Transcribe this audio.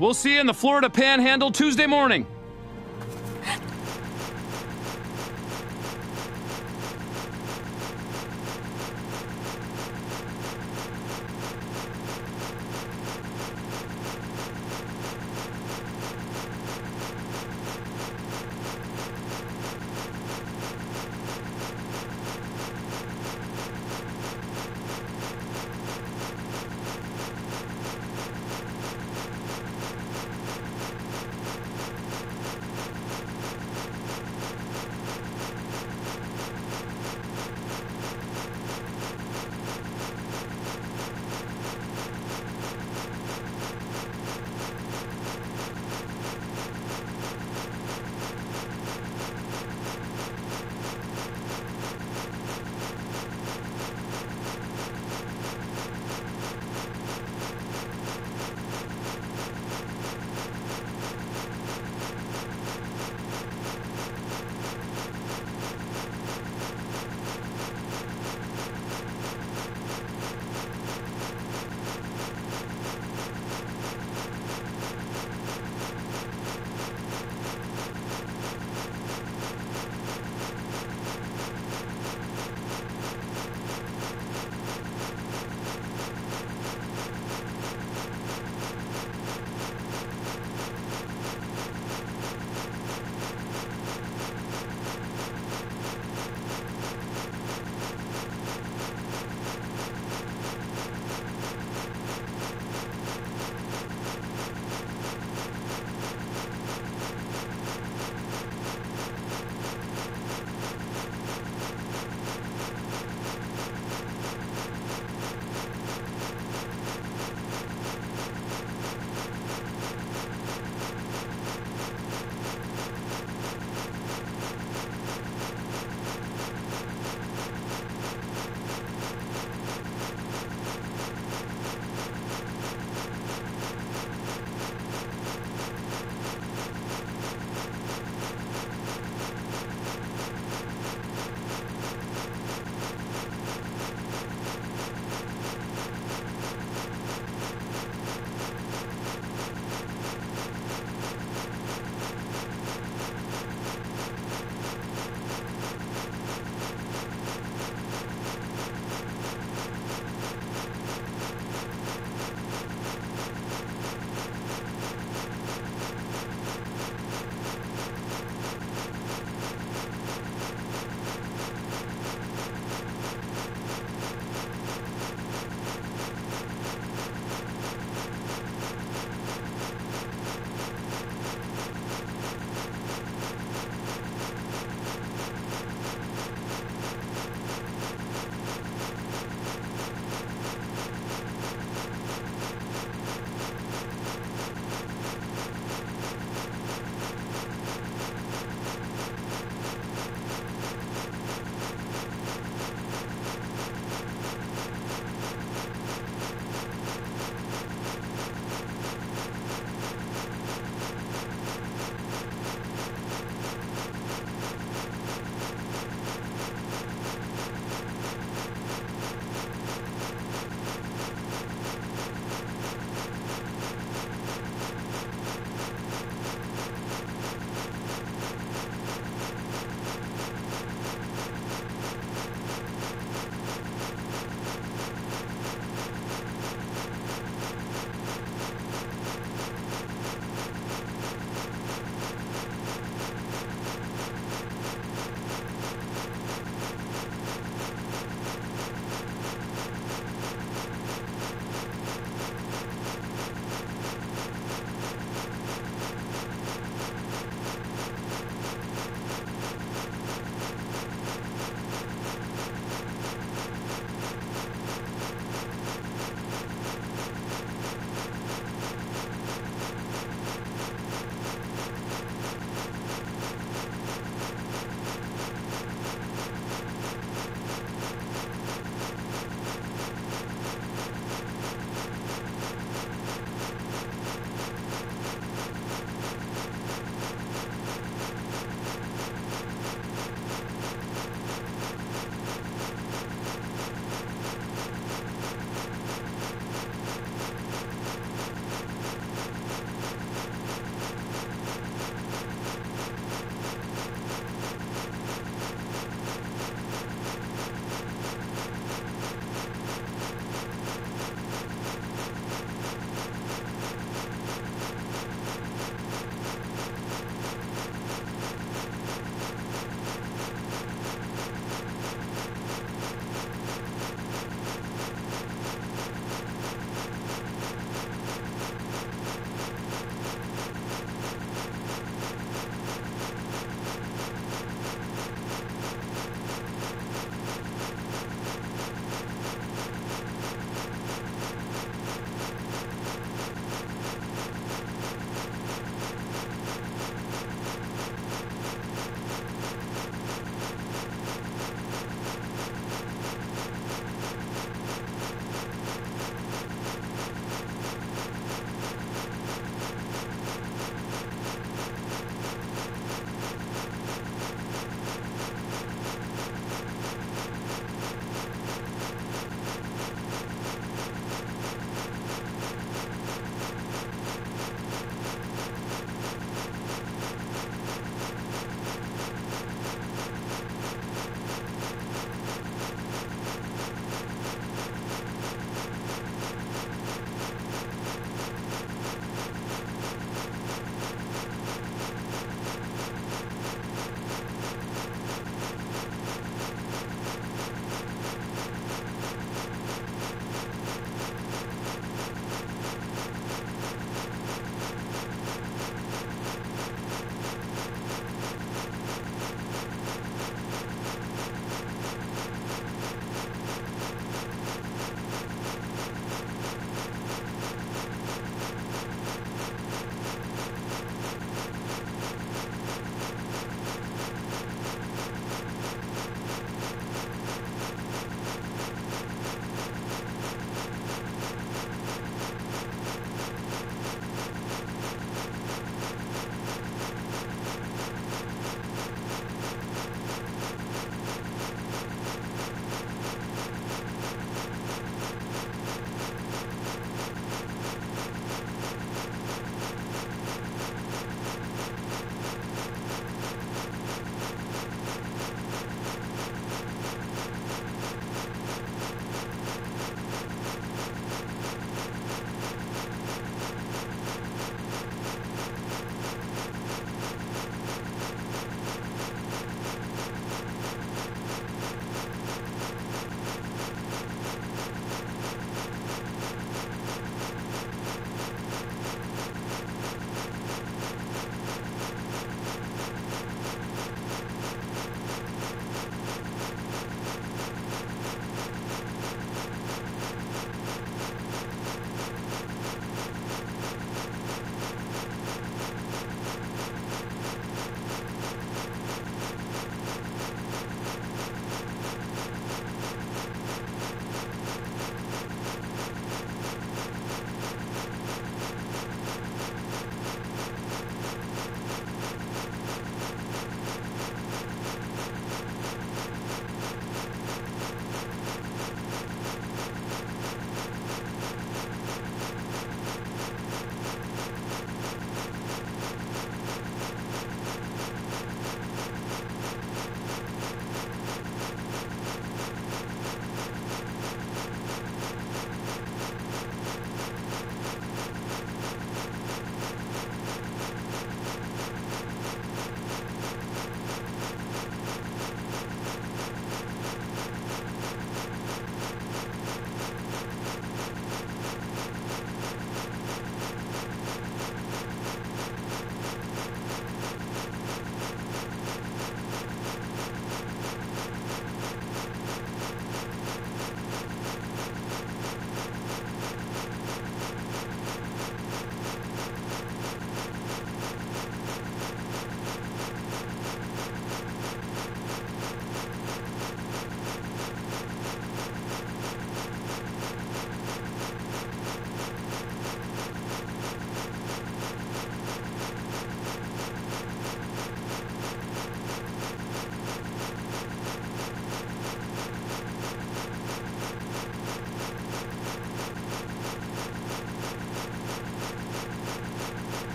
We'll see you in the Florida Panhandle Tuesday morning.